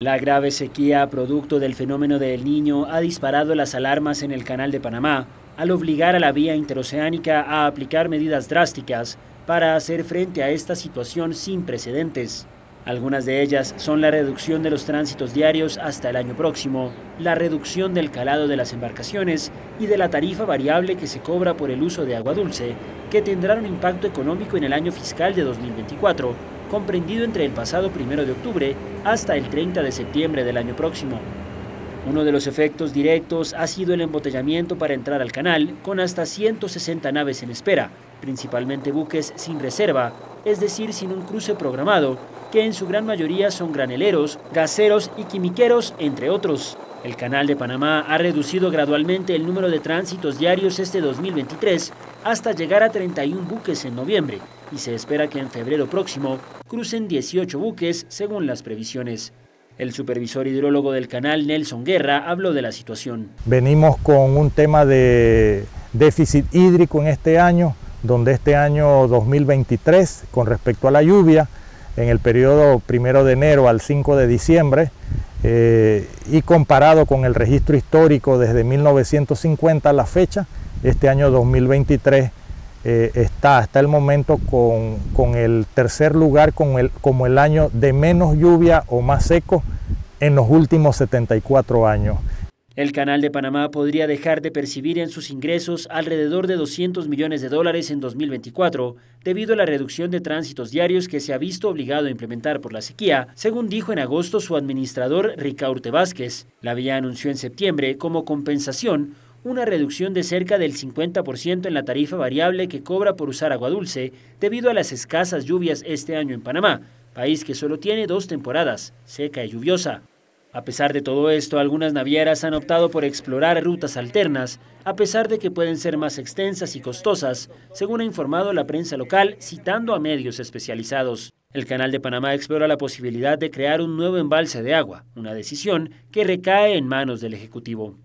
La grave sequía producto del fenómeno del Niño ha disparado las alarmas en el Canal de Panamá al obligar a la vía interoceánica a aplicar medidas drásticas para hacer frente a esta situación sin precedentes. Algunas de ellas son la reducción de los tránsitos diarios hasta el año próximo, la reducción del calado de las embarcaciones y de la tarifa variable que se cobra por el uso de agua dulce, que tendrá un impacto económico en el año fiscal de 2024 comprendido entre el pasado 1 de octubre hasta el 30 de septiembre del año próximo. Uno de los efectos directos ha sido el embotellamiento para entrar al canal, con hasta 160 naves en espera, principalmente buques sin reserva, es decir, sin un cruce programado, que en su gran mayoría son graneleros, gaseros y quimiqueros, entre otros. El Canal de Panamá ha reducido gradualmente el número de tránsitos diarios este 2023 hasta llegar a 31 buques en noviembre y se espera que en febrero próximo crucen 18 buques según las previsiones. El supervisor hidrólogo del canal, Nelson Guerra, habló de la situación. Venimos con un tema de déficit hídrico en este año, donde este año 2023, con respecto a la lluvia, en el periodo primero de enero al 5 de diciembre, eh, y comparado con el registro histórico desde 1950 a la fecha, este año 2023 eh, está hasta el momento con, el tercer lugar el, como el año de menos lluvia o más seco en los últimos 74 años. El Canal de Panamá podría dejar de percibir en sus ingresos alrededor de 200 millones de dólares en 2024 debido a la reducción de tránsitos diarios que se ha visto obligado a implementar por la sequía, según dijo en agosto su administrador Ricaurte Vázquez. La vía anunció en septiembre como compensación una reducción de cerca del 50% en la tarifa variable que cobra por usar agua dulce debido a las escasas lluvias este año en Panamá, país que solo tiene dos temporadas, seca y lluviosa. A pesar de todo esto, algunas navieras han optado por explorar rutas alternas, a pesar de que pueden ser más extensas y costosas, según ha informado la prensa local citando a medios especializados. El Canal de Panamá explora la posibilidad de crear un nuevo embalse de agua, una decisión que recae en manos del Ejecutivo.